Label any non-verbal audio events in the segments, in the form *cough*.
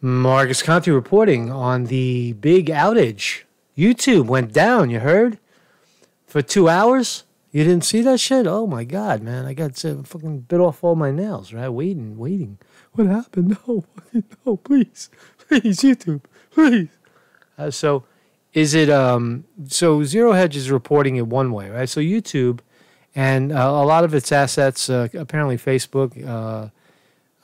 Marcus Conte reporting on the big outage. YouTube went down, you heard? For two hours? You didn't see that shit? Oh my god, man. I got to fucking bit off all my nails, right? Waiting, waiting. What happened? *laughs* No, no, please. Please, YouTube. Please. Uh, so is it um so Zero Hedge is reporting it one way, right? So YouTube and uh, a lot of its assets, uh, apparently Facebook,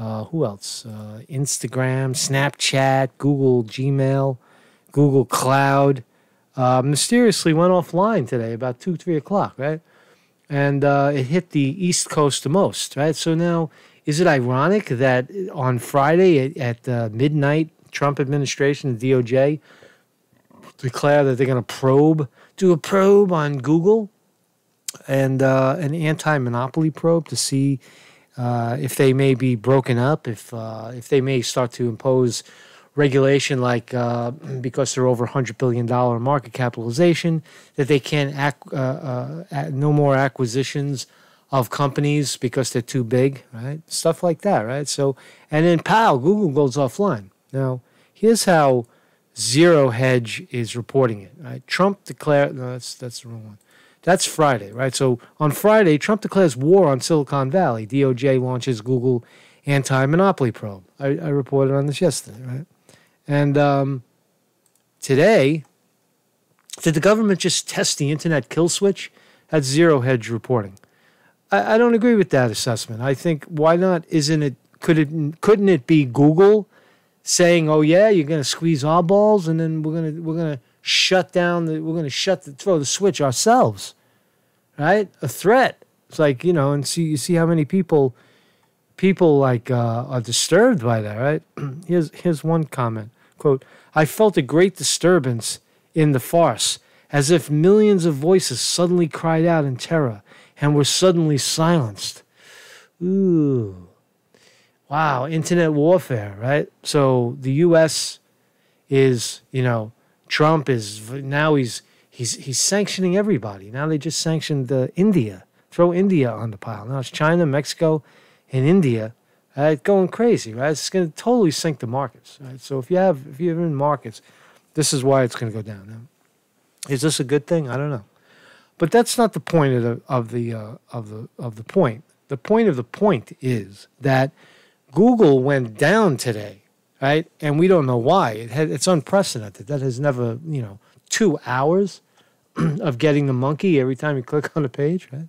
uh, uh, who else? Uh, Instagram, Snapchat, Google Gmail, Google Cloud, uh, mysteriously went offline today about two, three o'clock, right? And uh, it hit the East Coast the most, right? So now, is it ironic that on Friday at, at midnight, Trump administration, the DOJ, declare that they're going to probe, do a probe on Google and uh, an anti-monopoly probe to see uh, if they may be broken up, if uh, if they may start to impose regulation like uh, *clears throat* because they're over 100 billion dollar market capitalization that they can't ac- uh, uh, no more acquisitions of companies because they're too big, right? Stuff like that, right? So and then pow, Google goes offline. Now here's how Zero Hedge is reporting it. Right? Trump declared no, that's that's the wrong one. That's Friday, right? So on Friday, Trump declares war on Silicon Valley. DOJ launches Google anti-monopoly probe. I, I reported on this yesterday, right? And um, today, did the government just test the internet kill switch? That's Zero Hedge reporting. I, I don't agree with that assessment. I think why not? Isn't it? Could it? Couldn't it be Google saying, "Oh yeah, you're going to squeeze our balls, and then we're going to we're going to shut down the we're going to shut the throw the switch ourselves right? A threat. It's like you know and see you see how many people people like uh, are disturbed by that right? *clears throat* Here's here's one comment. Quote i felt a great disturbance in the farce as if millions of voices suddenly cried out in terror and were suddenly silenced. Ooh. Wow internet warfare right? So the us is you know Trump is now he's he's he's sanctioning everybody. Now they just sanctioned uh, India. Throw India on the pile. Now it's China, Mexico, and India. Uh, going crazy, right? It's going to totally sink the markets. Right? So if you have if you're in markets, this is why it's going to go down. Now, is this a good thing? I don't know, but that's not the point of the of the uh, of the of the point. The point of the point is that Google went down today right? And we don't know why. It had, it's unprecedented. That has never, you know, two hours *clears throat* of getting the monkey every time you click on a page, right?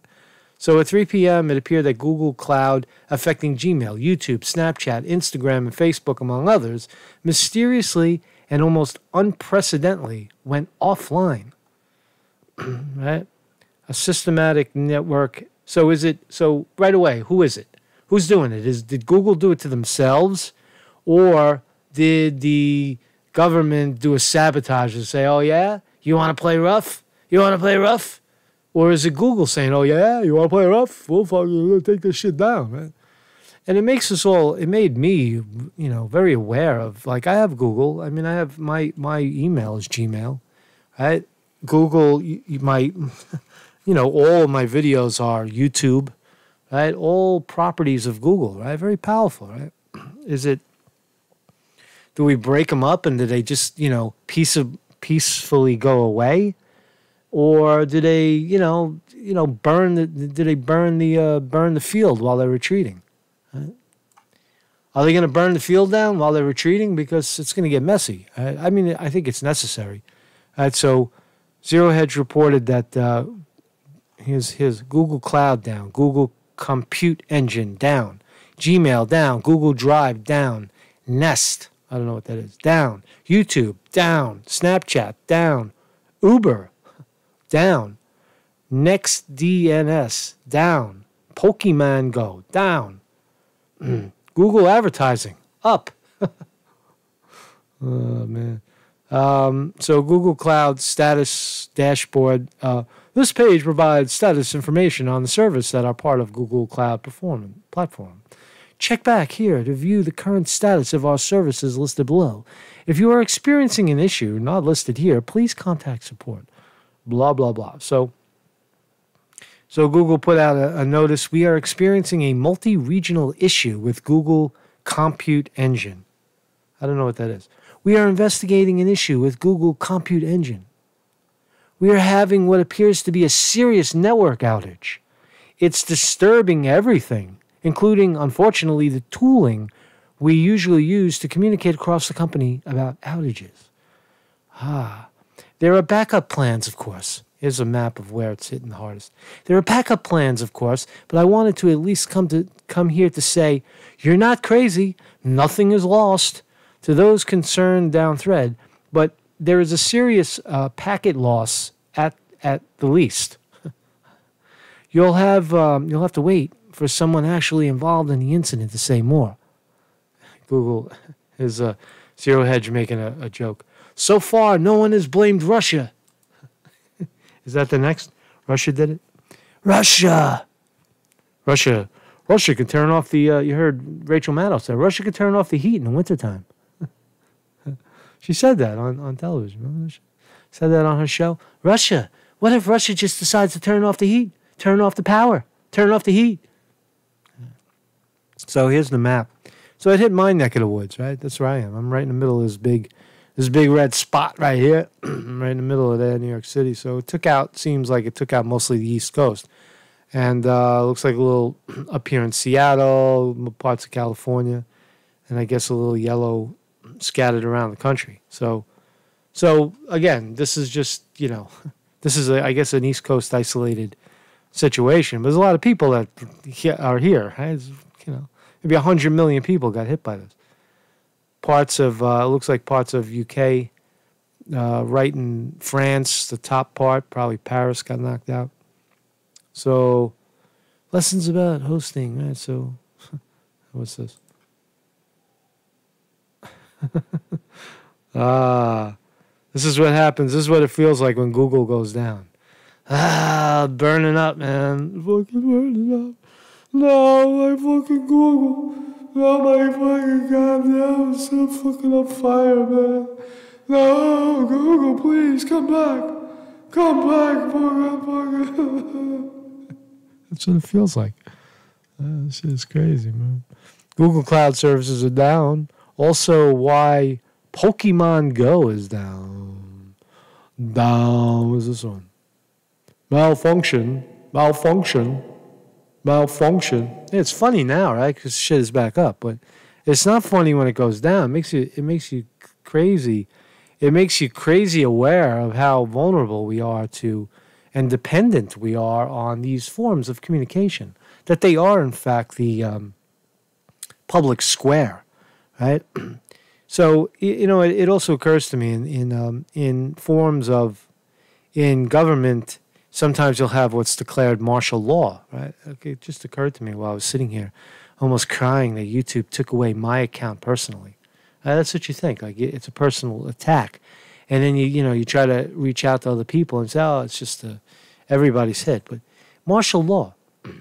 So at 3 p.m., it appeared that Google Cloud, affecting Gmail, YouTube, Snapchat, Instagram, and Facebook, among others, mysteriously and almost unprecedentedly went offline. *clears throat* right? A systematic network. So is it? So right away, who is it? Who's doing it? Is did Google do it to themselves? Or did the government do a sabotage and say, oh, yeah, you want to play rough? You want to play rough? Or is it Google saying, oh, yeah, you want to play rough? We'll fucking take this shit down, man. And it makes us all, it made me, you know, very aware of, like, I have Google. I mean, I have my, my email is Gmail, right? Google, my, *laughs* you know, all my videos are YouTube, right? All properties of Google, right? Very powerful, right? Is it do we break them up and do they just you know peace of, peacefully go away, or do they you know you know burn the do they burn the uh, burn the field while they're retreating? Are they going to burn the field down while they're retreating because it's going to get messy? Right? I mean, I think it's necessary. So Zero Hedge reported that uh, his his Google Cloud down, Google Compute Engine down, Gmail down, Google Drive down, Nest I don't know what that is. Down. YouTube, down. Snapchat, down. Uber, down. Next DNS, down. Pokemon Go, down. *clears throat* Google advertising, up. *laughs* oh, man. Um, so, Google Cloud status dashboard. Uh, this page provides status information on the service that are part of Google Cloud platform. Check back here to view the current status of our services listed below. If you are experiencing an issue not listed here, please contact support. Blah, blah, blah. So, so Google put out a, a notice. We are experiencing a multi regional issue with Google Compute Engine. I don't know what that is. We are investigating an issue with Google Compute Engine. We are having what appears to be a serious network outage. It's disturbing everything, including, unfortunately, the tooling we usually use to communicate across the company about outages. Ah, there are backup plans, of course. Here's a map of where it's hitting the hardest. There are backup plans, of course, but I wanted to at least come to come here to say you're not crazy. Nothing is lost to those concerned down thread, but there is a serious uh, packet loss at at the least. *laughs* you'll have um, you'll have to wait for someone actually involved in the incident to say more. Google is uh, zero hedge making a, a joke. So far, no one has blamed Russia. *laughs* Is that the next? Russia did it? Russia! Russia. Russia can turn off the, uh, you heard Rachel Maddow say, Russia can turn off the heat in the wintertime. *laughs* she said that on, on television. She said that on her show. Russia. What if Russia just decides to turn off the heat? Turn off the power? Turn off the heat? So here's the map. So it hit my neck of the woods, right? That's where I am. I'm right in the middle of this big this big red spot right here, *clears throat* right in the middle of there, New York City. So it took out, seems like it took out mostly the East Coast. And uh, looks like a little *clears throat* up here in Seattle, parts of California, and I guess a little yellow scattered around the country. So, so again, this is just, you know, *laughs* this is, a, I guess, an East Coast isolated situation. But there's a lot of people that are here. Right? You know, maybe 100 million people got hit by this parts of uh, looks like parts of UK, uh, right in France, the top part, probably Paris got knocked out. So, lessons about hosting, right? So, *laughs* what's this? *laughs* ah, this is what happens. This is what it feels like when Google goes down. Ah, burning up, man. Fucking burning up. No, my fucking Google. Oh my fucking god, now I'm so fucking on fire, man. No, Google, please come back. Come back, fucking, *laughs* That's what it feels like. Uh, this is crazy, man. Google Cloud services are down. Also, why Pokemon Go is down. Down. What's this one? Malfunction. Malfunction malfunction. It's funny now, right? Because shit is back up, but it's not funny when it goes down. It makes you it makes you crazy. It makes you crazy aware of how vulnerable we are to and dependent we are on these forms of communication. That they are, in fact, the um, public square, right? *clears throat* so you know, it, it, also occurs to me in in um, in forms of in government sometimes you'll have what's declared martial law, right? Okay, it just occurred to me while I was sitting here, almost crying that YouTube took away my account personally. Uh, that's what you think, like it's a personal attack, and then you you know you try to reach out to other people and say, oh, it's just a, everybody's hit, but martial law. *clears throat*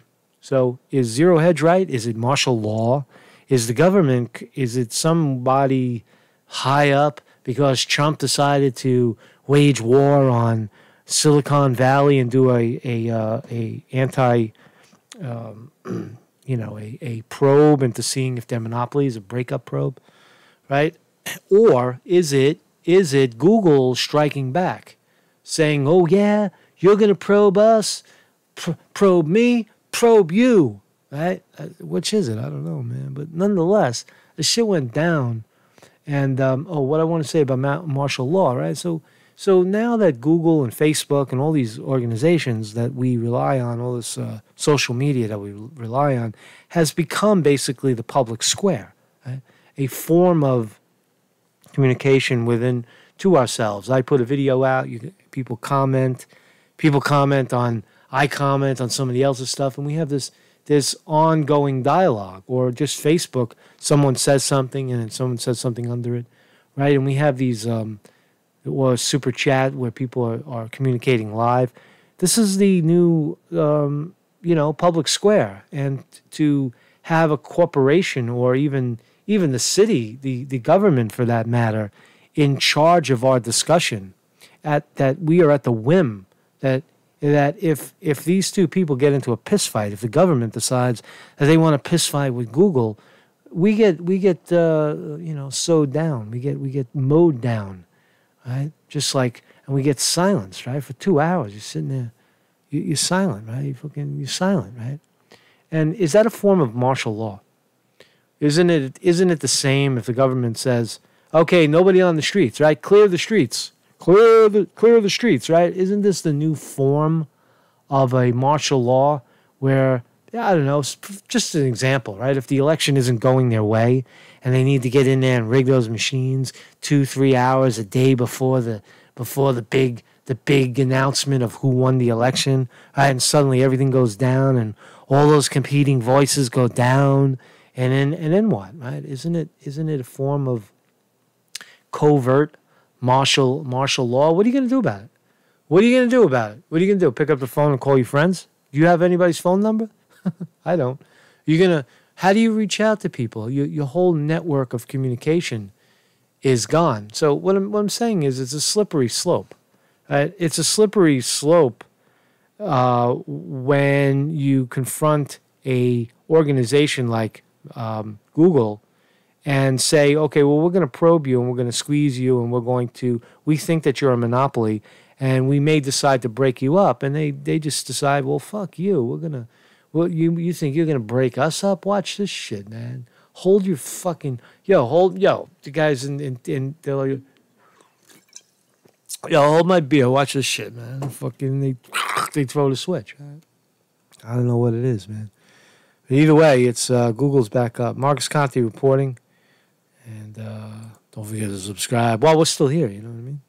So is zero hedge right? Is it martial law? Is the government? Is it somebody high up because Trump decided to wage war on Silicon Valley and do a a uh, a anti, um, *clears throat* you know, a, a probe into seeing if their monopoly is a breakup probe, right? *clears throat* Or is it is it Google striking back, saying, "Oh yeah, you're gonna probe us, pr- probe me, probe you," right? Uh, which is it? I don't know, man. But nonetheless, the shit went down. And um, oh, what I want to say about martial law, right? So so now that Google and Facebook and all these organizations that we rely on, all this uh, social media that we rely on, has become basically the public square, right? a form of communication within to ourselves. I put a video out, you, people comment, people comment on, I comment on somebody else's stuff, and we have this this ongoing dialogue. Or just Facebook, someone says something and then someone says something under it, right? And we have these. Um, or super chat where people are, are communicating live. This is the new, um, you know, public square, and to have a corporation or even even the city, the the government for that matter, in charge of our discussion, at that we are at the whim that that if if these two people get into a piss fight, if the government decides that they want to piss fight with Google, we get we get uh, you know sewed down. We get we get mowed down, right? Just like and we get silenced, right? For two hours, you're sitting there, you, you're silent, right? You fucking you're silent, right? And is that a form of martial law? Isn't it isn't it the same if the government says, okay, nobody on the streets, right? Clear the streets, clear the clear the streets, right? Isn't this the new form of a martial law where I don't know, just an example, right? If the election isn't going their way and they need to get in there and rig those machines two, three hours a day before the before the big the big announcement of who won the election, right? And suddenly everything goes down and all those competing voices go down and then and then what, right? Isn't it isn't it a form of covert martial martial law? What are you gonna do about it? What are you gonna do about it? What are you gonna do? Pick up the phone and call your friends? Do you have anybody's phone number? *laughs* I don't. You're gonna. How do you reach out to people? Your your whole network of communication is gone. So what I'm what I'm saying is, it's a slippery slope. Right? It's a slippery slope uh, when you confront a organization like um, Google and say, okay, well, we're going to probe you and we're going to squeeze you and we're going to, we think that you're a monopoly and we may decide to break you up. And they, they just decide, well, fuck you. We're going to, well, you you think you're gonna break us up? Watch this shit, man. Hold your fucking yo, hold yo. The guys in in, in they're like, yo, hold my beer. Watch this shit, man. Fucking they they throw the switch. Right? I don't know what it is, man. But either way, it's uh, Google's back up. Marcus Conte reporting, and uh, don't forget to subscribe. While we're still here, you know what I mean.